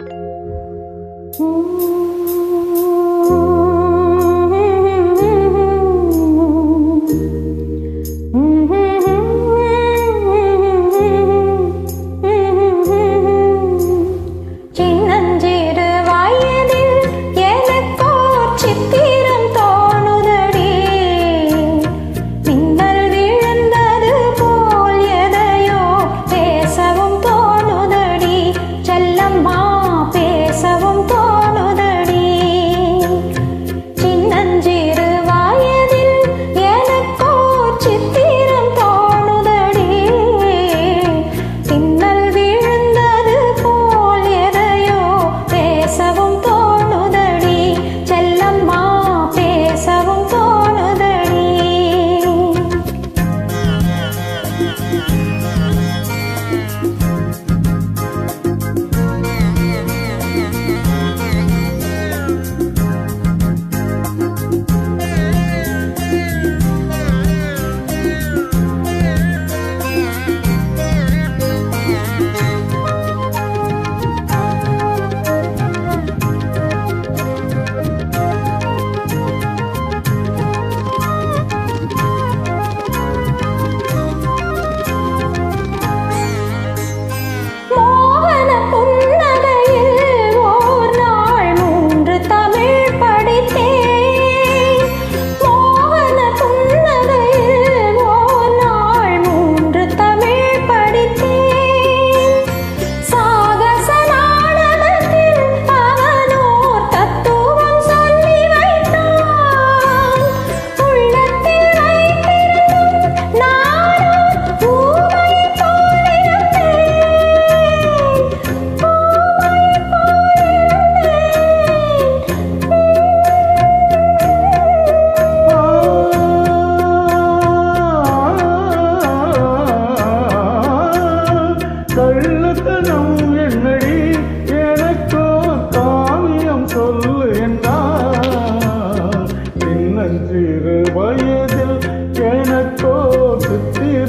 Ooh.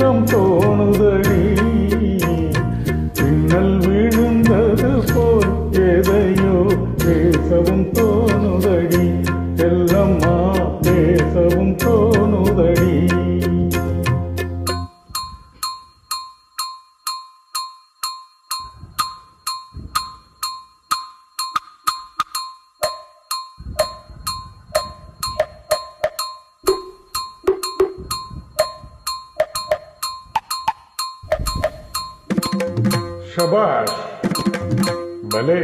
không tù शाबाश भले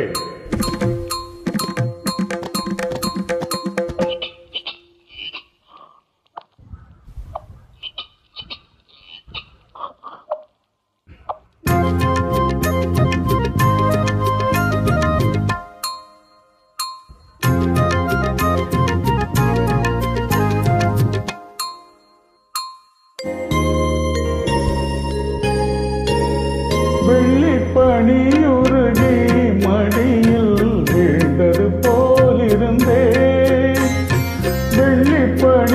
வெள்ளிப்பணியுருகி மடியில் விழுந்தது போலிருந்தே. வெள்ளிப்பணியுருகி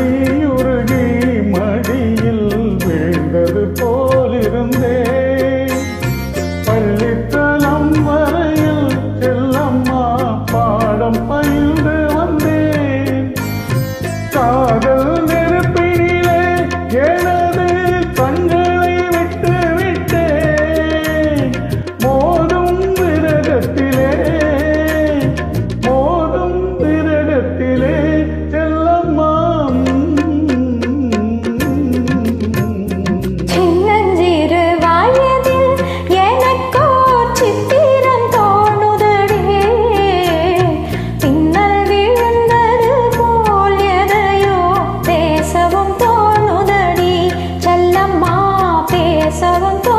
மடியில் விழுந்தது போலிருந்தே. பள்ளித்தலம் வரையில் செல்லம்மா பாடம் பயின்று வந்தேன். காதல் Seven.